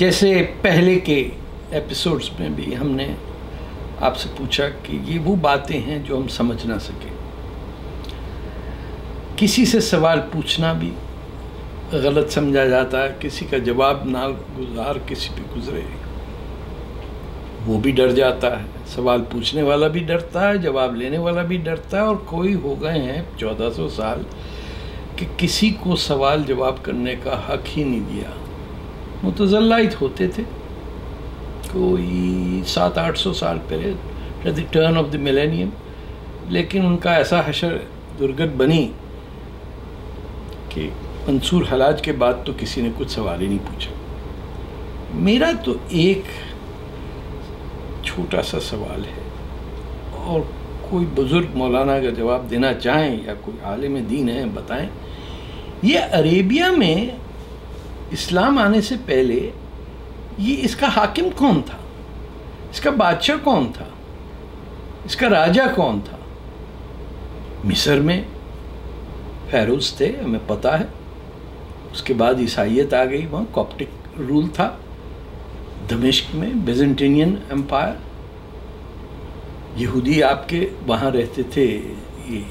जैसे पहले के एपिसोड्स में भी हमने आपसे पूछा कि ये वो बातें हैं जो हम समझ ना सके। किसी से सवाल पूछना भी गलत समझा जाता है, किसी का जवाब ना गुजार किसी पे गुजरे, वो भी डर जाता है। सवाल पूछने वाला भी डरता है, जवाब लेने वाला भी डरता है और कोई हो गए हैं चौदह सौ साल कि किसी को सवाल जवाब करने का हक ही नहीं दिया। मुतजल्लाइत होते थे। कोई सात आठ सौ साल पहले the turn of the millennium लेकिन उनका ऐसा हशर दुर्गत बनी कि मंसूर हलाज के बाद तो किसी ने कुछ सवाल ही नहीं पूछा। मेरा तो एक छोटा सा सवाल है, और कोई बुज़ुर्ग मौलाना का जवाब देना चाहें या कोई आलिम दीन है, बताएँ, ये अरेबिया में इस्लाम आने से पहले ये इसका हाकिम कौन था? इसका बादशाह कौन था? इसका राजा कौन था? मिस्र में फैरोज थे, हमें पता है। उसके बाद ईसाइत आ गई, वहाँ कॉप्टिक रूल था। दमिश्क में बेजेंटेनियन एम्पायर। यहूदी आपके वहाँ रहते थे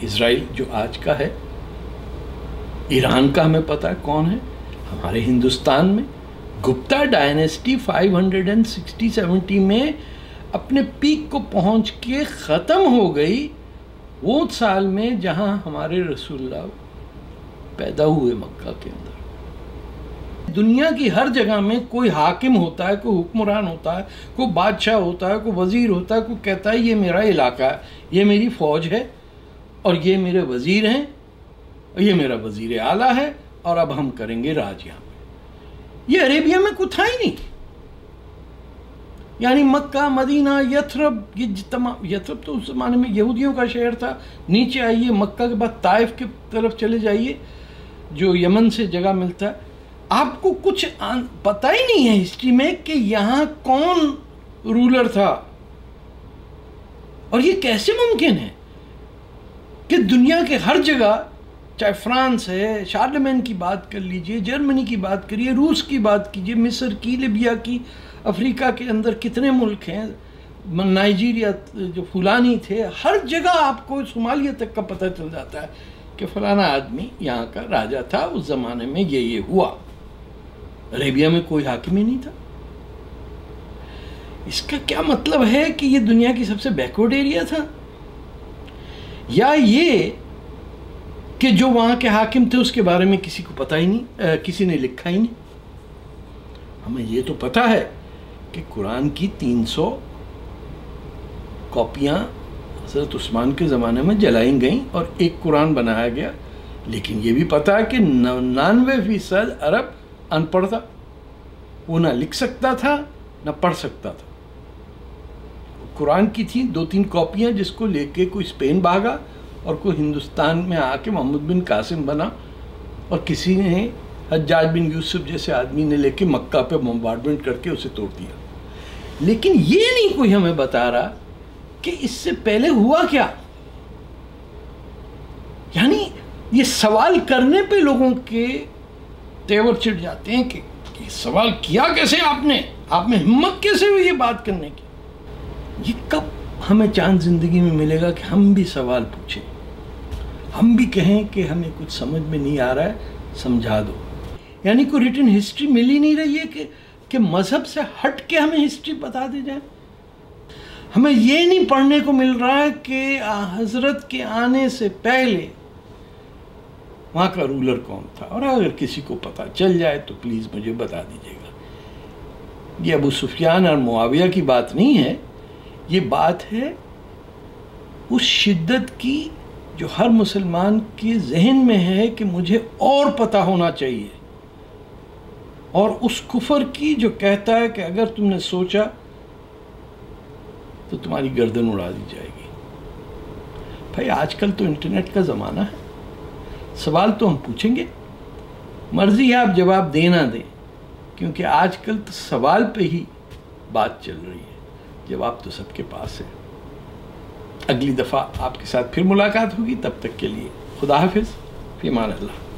इसराइल जो आज का है। ईरान का हमें पता है कौन है। हमारे हिंदुस्तान में गुप्ता डायनेस्टी 560-70 में अपने पीक को पहुँच के ख़त्म हो गई, वो साल में जहाँ हमारे रसूलुल्लाह पैदा हुए मक्का के अंदर। दुनिया की हर जगह में कोई हाकिम होता है, कोई हुक्मरान होता है, कोई बादशाह होता है, कोई वज़ीर होता है, कोई कहता है, ये मेरा इलाका है, ये मेरी फ़ौज है और ये मेरे वज़ीर हैं और ये मेरा वज़ीर आला है और अब हम करेंगे राज यहाँ पे ये अरेबिया में कुछ था ही नहीं। यानी मक्का, मदीना, यथरब ये तमाम यथरब तो उस ज़माने में यहूदियों का शहर था। नीचे आइए, मक्का के बाद ताइफ की तरफ़ चले जाइए, जो यमन से जगह मिलता है। आपको कुछ पता ही नहीं है हिस्ट्री में कि यहाँ कौन रूलर था। और ये कैसे मुमकिन है कि दुनिया के हर जगह चाहे फ्रांस है, शार्लमैन की बात कर लीजिए, जर्मनी की बात करिए, रूस की बात कीजिए, मिस्र की, लिबिया की, अफ्रीका के अंदर कितने मुल्क हैं? नाइजीरिया जो फुलानी थे, हर जगह आपको सोमालिया तक का पता चल जाता है कि फलाना आदमी यहाँ का राजा था, उस ज़माने में ये ये हुआ। अरेबिया में कोई हाकिम ही नहीं था। इसका क्या मतलब है कि ये दुनिया की सबसे बैकवर्ड एरिया था? या ये कि जो वहाँ के हाकिम थे उसके बारे में किसी को पता ही नहीं आ, किसी ने लिखा ही नहीं। हमें ये तो पता है कि कुरान की 300 कॉपियाँ हज़रत उस्मान के ज़माने में जलाई गई और एक कुरान बनाया गया। लेकिन ये भी पता है कि नन्नवे फ़ीसद अरब अनपढ़ था। वो ना लिख सकता था ना पढ़ सकता था। कुरान की थी दो तीन कॉपियाँ जिसको लेके कोई स्पेन भागा और कोई हिंदुस्तान में आके मोहम्मद बिन कासिम बना और किसी ने हज्जाज बिन यूसुफ जैसे आदमी ने लेके मक्का पे बम्बार्डमेंट करके उसे तोड़ दिया। लेकिन ये नहीं कोई हमें बता रहा कि इससे पहले हुआ क्या? यानी ये सवाल करने पे लोगों के तेवर चिढ़ जाते हैं कि, कि सवाल किया कैसे आपने? आप में हिम्मत कैसे हुई ये बात करने की? ये कब हमें चाँद ज़िंदगी में मिलेगा कि हम भी सवाल पूछें। हम भी कहें कि हमें कुछ समझ में नहीं आ रहा है, समझा दो। यानी कोई रिटर्न हिस्ट्री मिल ही नहीं रही है कि कि मज़हब से हट के हमें हिस्ट्री बता दी जाए। हमें ये नहीं पढ़ने को मिल रहा है कि हज़रत के आने से पहले वहाँ का रूलर कौन था? और अगर किसी को पता चल जाए तो प्लीज़ मुझे बता दीजिएगा। ये अबू सुफियान और मुआविया की बात नहीं है। ये बात है उस शिद्दत की जो हर मुसलमान के जहन में है कि मुझे और पता होना चाहिए। और उस कुफर की जो कहता है कि अगर तुमने सोचा तो तुम्हारी गर्दन उड़ा दी जाएगी। भाई, आजकल तो इंटरनेट का ज़माना है। सवाल तो हम पूछेंगे। मर्ज़ी है आप जवाब देना दें, क्योंकि आजकल तो सवाल पे ही बात चल रही है। जवाब तो सबके पास है। अगली दफ़ा आपके साथ फिर मुलाकात होगी, तब तक के लिए खुदा हाफिज़। फ़ीमान अल्लाह।